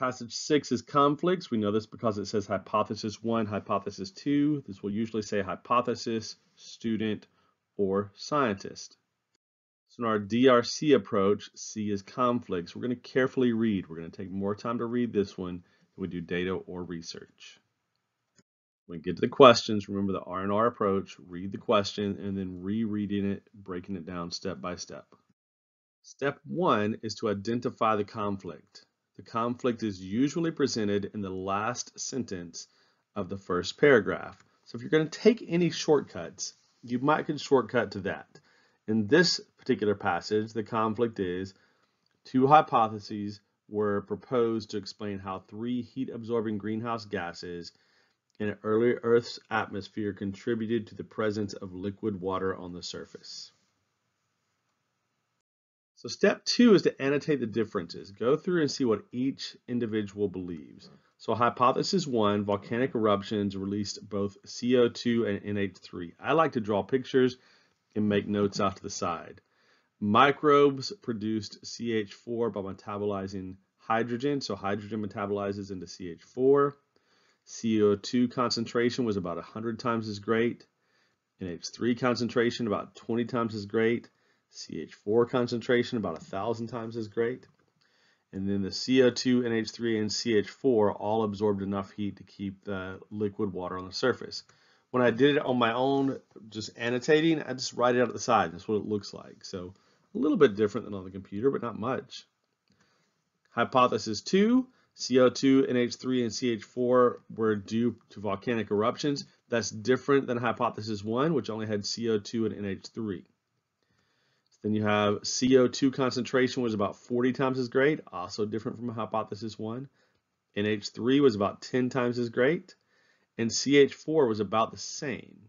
Passage six is conflicts. We know this because it says hypothesis one, hypothesis two. This will usually say hypothesis, student, or scientist. So in our DRC approach, C is conflicts. We're going to carefully read. We're going to take more time to read this one than we do data or research. When we get to the questions, remember the R&R approach, read the question and then rereading it, breaking it down step by step. Step one is to identify the conflict. The conflict is usually presented in the last sentence of the first paragraph. So if you're going to take any shortcuts, you might can shortcut to that. In this particular passage, the conflict is two hypotheses were proposed to explain how three heat-absorbing greenhouse gases in early Earth's atmosphere contributed to the presence of liquid water on the surface. So step two is to annotate the differences. Go through and see what each individual believes. So hypothesis one, volcanic eruptions released both CO2 and NH3. I like to draw pictures and make notes off to the side. Microbes produced CH4 by metabolizing hydrogen. So hydrogen metabolizes into CH4. CO2 concentration was about 100 times as great. NH3 concentration about 20 times as great. CH4 concentration about a 1,000 times as great. And then the CO2, NH3, and CH4 all absorbed enough heat to keep the liquid water on the surface. When I did it on my own, just annotating, I just write it out at the side. That's what it looks like. So a little bit different than on the computer, but not much. Hypothesis two, CO2, NH3, and CH4 were due to volcanic eruptions. That's different than hypothesis one, which only had CO2 and NH3. Then you have CO2 concentration was about 40 times as great, also different from hypothesis one. NH3 was about 10 times as great and CH4 was about the same.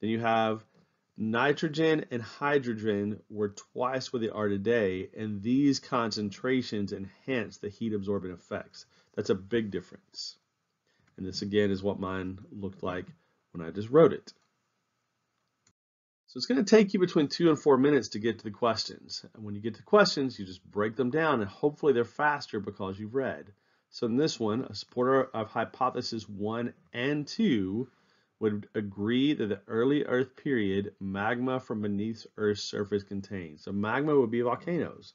Then you have nitrogen and hydrogen were twice what they are today, and these concentrations enhance the heat absorbing effects. That's a big difference. And this again is what mine looked like when I just wrote it. So it's going to take you between two and four minutes to get to the questions. And when you get to questions, you just break them down and hopefully they're faster because you've read. So in this one, a supporter of hypothesis one and two would agree that the early Earth period magma from beneath Earth's surface contains. So magma would be volcanoes.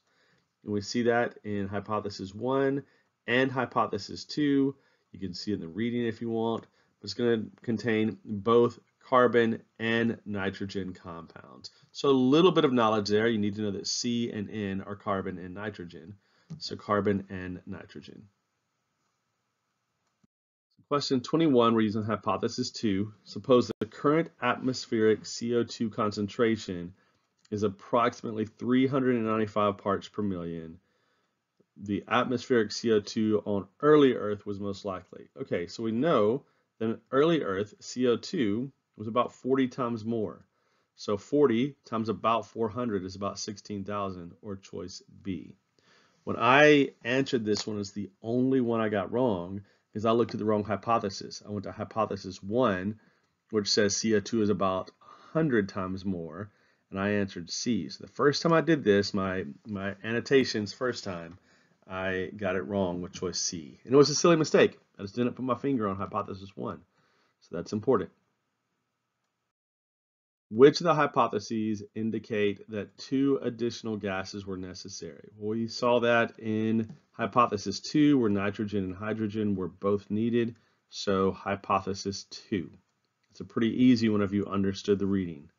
And we see that in hypothesis one and hypothesis two. You can see it in the reading if you want. But it's going to contain both carbon and nitrogen compounds. So a little bit of knowledge there. You need to know that C and N are carbon and nitrogen. So carbon and nitrogen. Question 21, we're using hypothesis 2. Suppose the current atmospheric CO2 concentration is approximately 395 parts per million. The atmospheric CO2 on early Earth was most likely. Okay, so we know that in early Earth, CO2 was about 40 times more. So 40 times about 400 is about 16,000, or choice B. When I answered this one as the only one I got wrong, is I looked at the wrong hypothesis. I went to hypothesis one, which says CO2 is about 100 times more, and I answered C. So the first time I did this, my, my annotations first time, I got it wrong with choice C. And it was a silly mistake. I just didn't put my finger on hypothesis one. So that's important. Which of the hypotheses indicate that two additional gases were necessary? Well, we saw that in hypothesis two, where nitrogen and hydrogen were both needed. So hypothesis two. It's a pretty easy one if you understood the reading.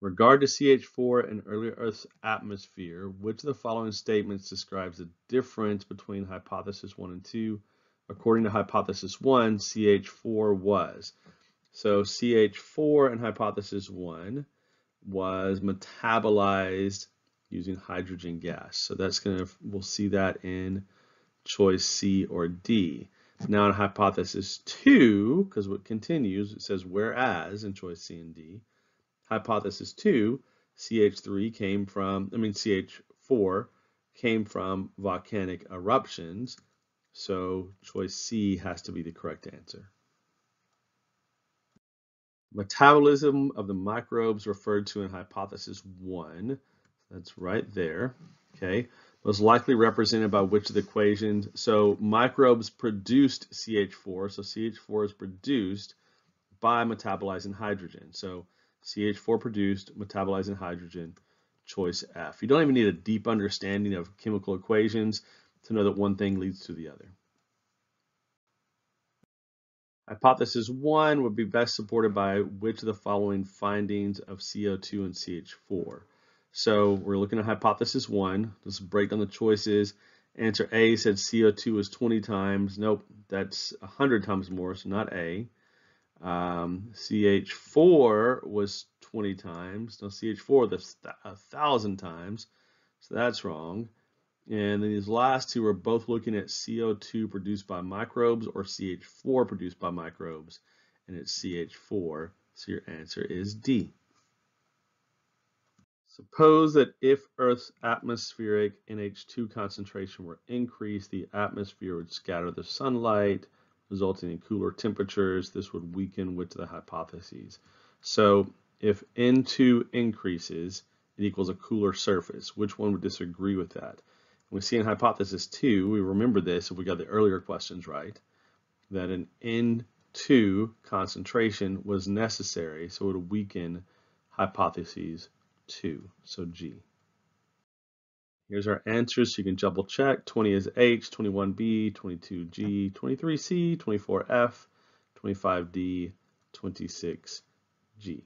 Regard to CH4 and early Earth's atmosphere, which of the following statements describes the difference between hypothesis one and two? According to hypothesis one, CH4 was so CH4 in hypothesis one was metabolized using hydrogen gas. So that's going to, we'll see that in choice C or D. Now in hypothesis two, because what continues, it says whereas in choice C and D, hypothesis two, CH3 came from, I mean CH4 came from volcanic eruptions. So choice C has to be the correct answer. Metabolism of the microbes referred to in hypothesis one. That's right there. Okay. was likely represented by which of the equations? So microbes produced CH4, so CH4 is produced by metabolizing hydrogen. So CH4 produced, metabolizing hydrogen, choice F. You don't even need a deep understanding of chemical equations to know that one thing leads to the other. Hypothesis 1 would be best supported by which of the following findings of CO2 and CH4. So we're looking at hypothesis 1. Let's break down the choices. Answer A said CO2 is 20 times. Nope, that's 100 times more, so not A. Um, CH4 was 20 times. No, CH4, that's a 1,000 times, so that's wrong. And then these last two are both looking at CO2 produced by microbes or CH4 produced by microbes, and it's CH4, so your answer is D. Suppose that if Earth's atmospheric NH2 concentration were increased, the atmosphere would scatter the sunlight, resulting in cooler temperatures. This would weaken which of the hypotheses. So if N2 increases, it equals a cooler surface. Which one would disagree with that? We see in hypothesis 2, we remember this if we got the earlier questions right, that an N2 concentration was necessary, so it would weaken hypotheses 2, so G. Here's our answers so you can double check. 20 is H, 21B, 22G, 23C, 24F, 25D, 26G.